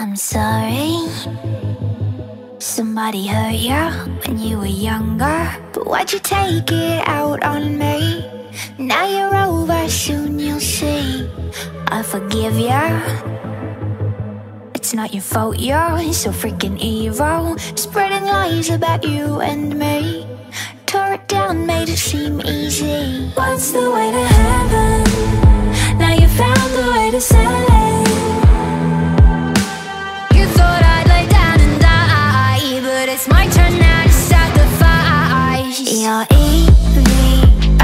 I'm sorry. Somebody hurt ya when you were younger. But why'd you take it out on me? Now you're over, soon you'll see. I forgive ya. It's not your fault, you're so freaking evil. Spreading lies about you and me. Tore it down, made it seem easy. What's the way to heaven? Now you found the way to sell it. You're E-V-I-L.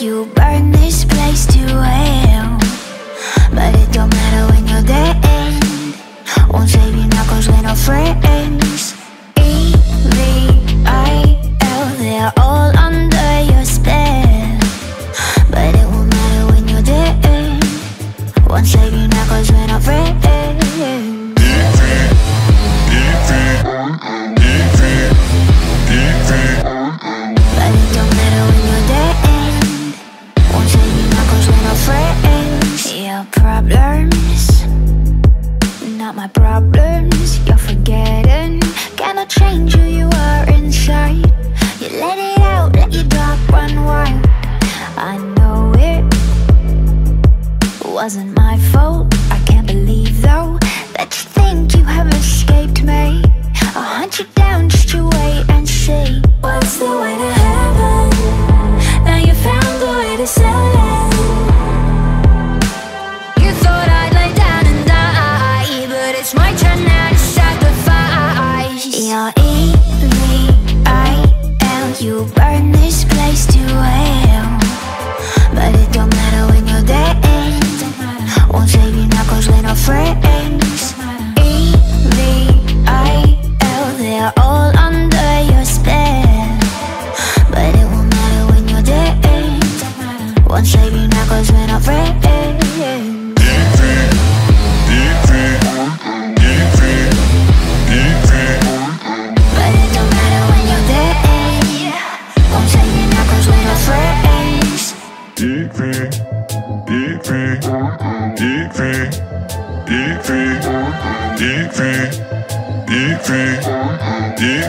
You burn this place to hell, problems, not my problems. You're forgetting. Cannot change who you are inside. You let it out, let your dark run wild. I know it wasn't my fault. I can't believe though that you think you have escaped Won't save your knuckles with no friends. But it don't matter when no friends. Dick pic, dick pic, dick pic, dick pic, dick